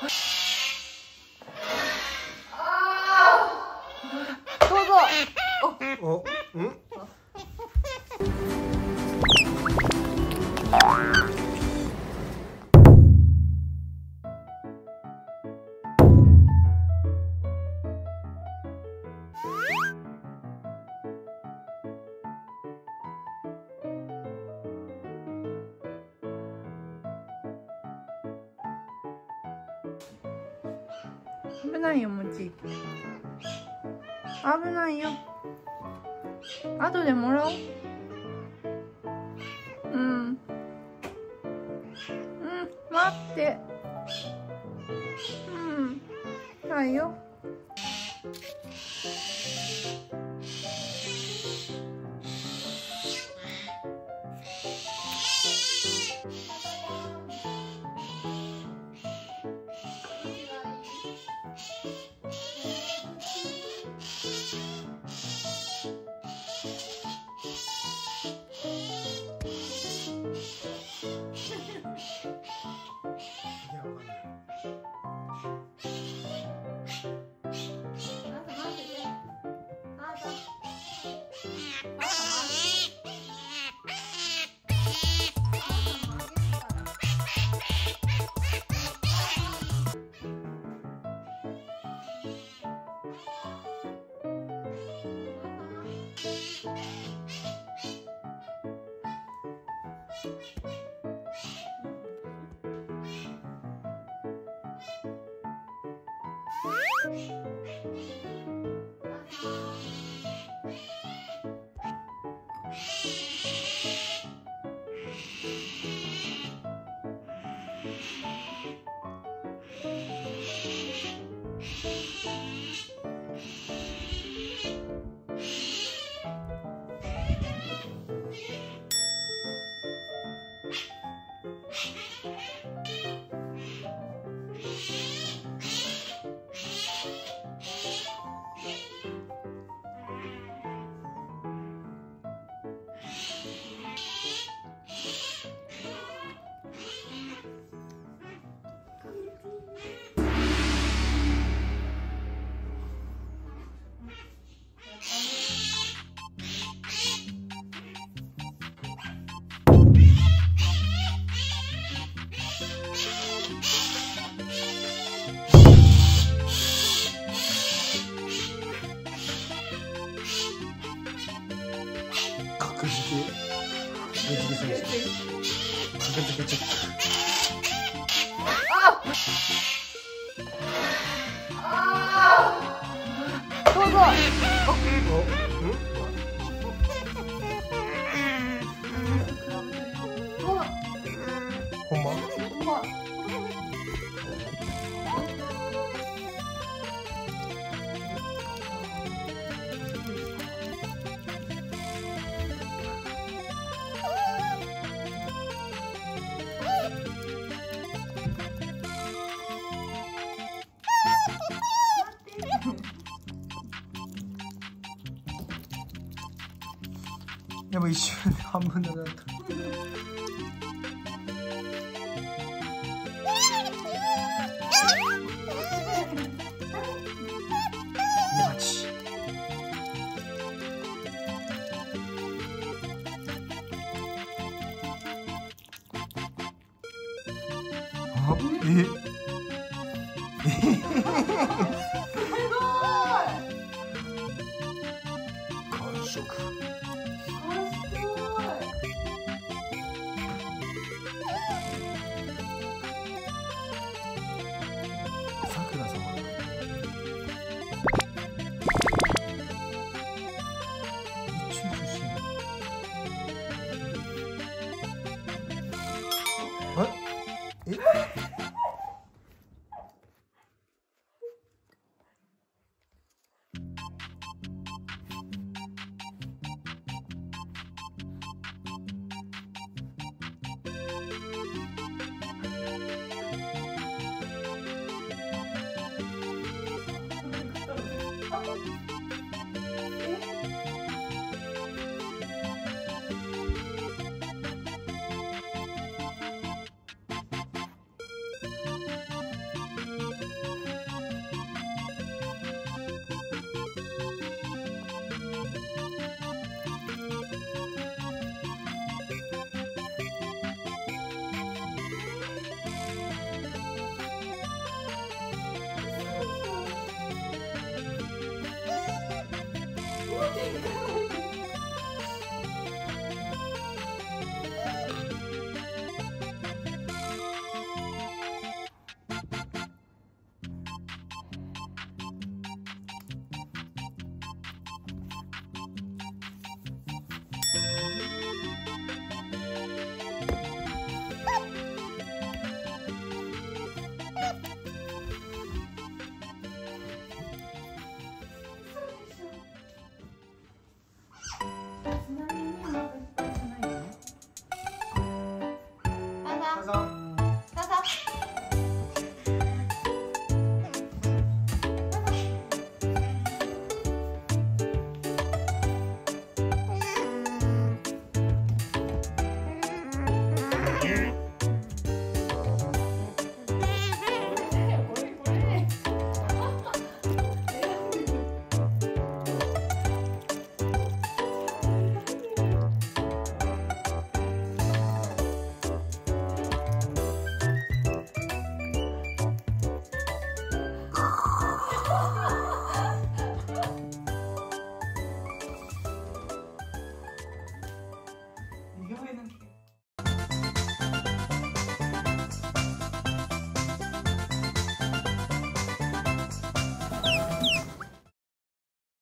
どうぞおう 危ないよもち危ないよ。後でもらおう。うん。うん待って。うん。ないよ。了。 주시지. 잠깐 잠깐 잠깐. 엄마. やっぱ一瞬で半分なくなったマジあえ完食。